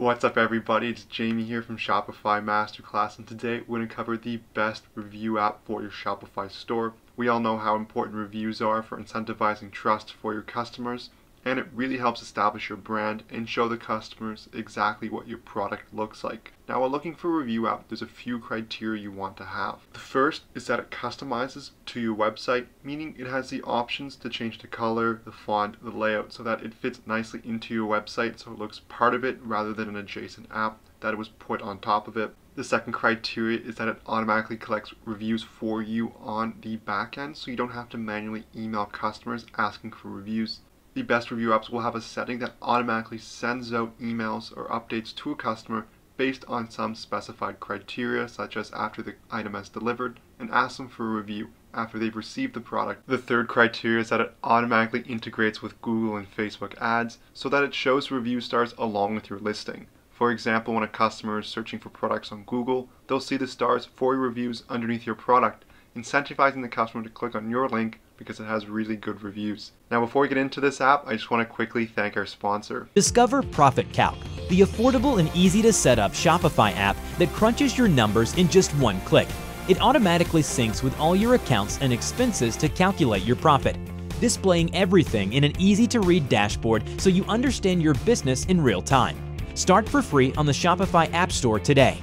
What's up everybody, it's Jamie here from Shopify Masterclass and today we're going to cover the best review app for your Shopify store. We all know how important reviews are for incentivizing trust for your customers and it really helps establish your brand and show the customers exactly what your product looks like. Now while looking for a review app, there's a few criteria you want to have. The first is that it customizes to your website, meaning it has the options to change the color, the font, the layout so that it fits nicely into your website so it looks part of it rather than an adjacent app that was put on top of it. The second criteria is that it automatically collects reviews for you on the back end so you don't have to manually email customers asking for reviews the best review apps will have a setting that automatically sends out emails or updates to a customer based on some specified criteria such as after the item has delivered and asks them for a review after they've received the product. The third criteria is that it automatically integrates with Google and Facebook ads so that it shows review stars along with your listing. For example, when a customer is searching for products on Google, they'll see the stars for your reviews underneath your product, incentivizing the customer to click on your link because it has really good reviews. Now before we get into this app, I just want to quickly thank our sponsor. Discover Profit Calc, the affordable and easy to set up Shopify app that crunches your numbers in just one click. It automatically syncs with all your accounts and expenses to calculate your profit, displaying everything in an easy to read dashboard so you understand your business in real time. Start for free on the Shopify App Store today.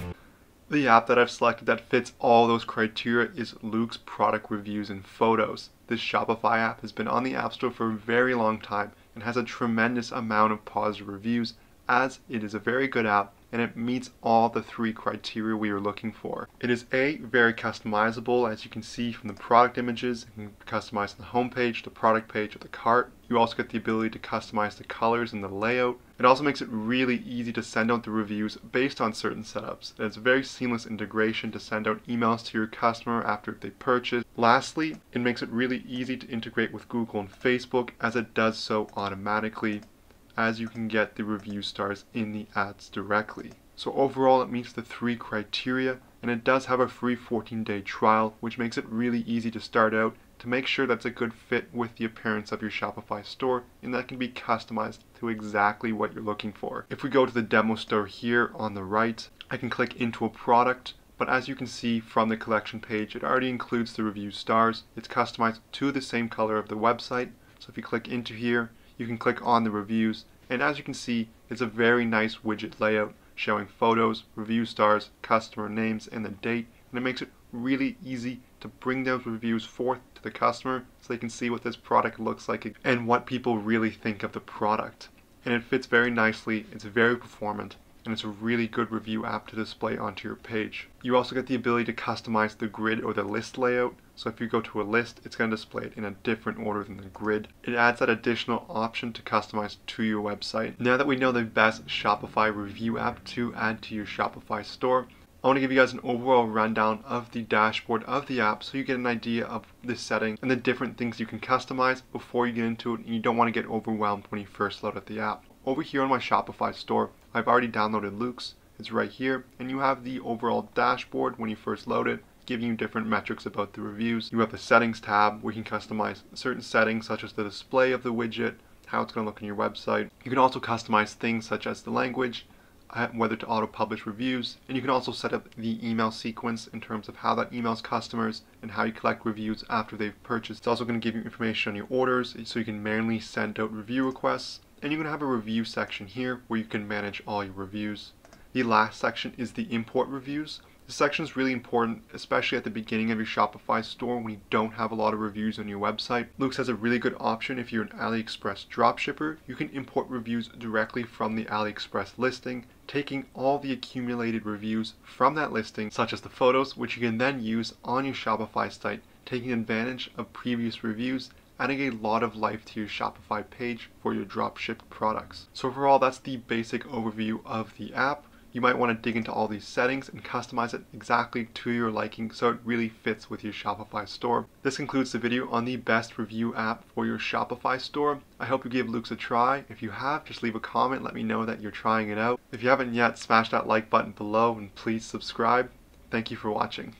The app that I've selected that fits all those criteria is Loox product reviews and photos. This Shopify app has been on the App Store for a very long time and has a tremendous amount of positive reviews as it is a very good app and it meets all the three criteria we are looking for. It is A, very customizable as you can see from the product images. You can customize the homepage, the product page, or the cart. You also get the ability to customize the colors and the layout. It also makes it really easy to send out the reviews based on certain setups. It has very seamless integration to send out emails to your customer after they purchase. Lastly, it makes it really easy to integrate with Google and Facebook as it does so automatically as you can get the review stars in the ads directly. So overall it meets the three criteria and it does have a free 14 day trial which makes it really easy to start out to make sure that's a good fit with the appearance of your Shopify store and that can be customized to exactly what you're looking for. If we go to the demo store here on the right, I can click into a product but as you can see from the collection page, it already includes the review stars. It's customized to the same color of the website. So if you click into here, you can click on the reviews. And as you can see it's a very nice widget layout showing photos, review stars, customer names and the date. And it makes it really easy to bring those reviews forth to the customer so they can see what this product looks like and what people really think of the product. And it fits very nicely, it's very performant, and it's a really good review app to display onto your page. You also get the ability to customize the grid or the list layout. So if you go to a list, it's going to display it in a different order than the grid. It adds that additional option to customize to your website. Now that we know the best Shopify review app to add to your Shopify store, I want to give you guys an overall rundown of the dashboard of the app so you get an idea of the setting and the different things you can customize before you get into it and you don't want to get overwhelmed when you first load up the app. Over here on my Shopify store, I've already downloaded Loox. It's right here, and you have the overall dashboard when you first load it, giving you different metrics about the reviews. You have the settings tab where you can customize certain settings such as the display of the widget, how it's going to look on your website. You can also customize things such as the language, uh, whether to auto-publish reviews, and you can also set up the email sequence in terms of how that emails customers and how you collect reviews after they've purchased. It's also going to give you information on your orders so you can manually send out review requests and you're going to have a review section here where you can manage all your reviews. The last section is the import reviews. This section is really important, especially at the beginning of your Shopify store when you don't have a lot of reviews on your website. Loox has a really good option if you're an AliExpress dropshipper. You can import reviews directly from the AliExpress listing, taking all the accumulated reviews from that listing, such as the photos, which you can then use on your Shopify site, taking advantage of previous reviews adding a lot of life to your Shopify page for your dropship products. So overall, that's the basic overview of the app. You might want to dig into all these settings and customize it exactly to your liking so it really fits with your Shopify store. This concludes the video on the best review app for your Shopify store. I hope you give Loox a try. If you have, just leave a comment, let me know that you're trying it out. If you haven't yet, smash that like button below and please subscribe. Thank you for watching.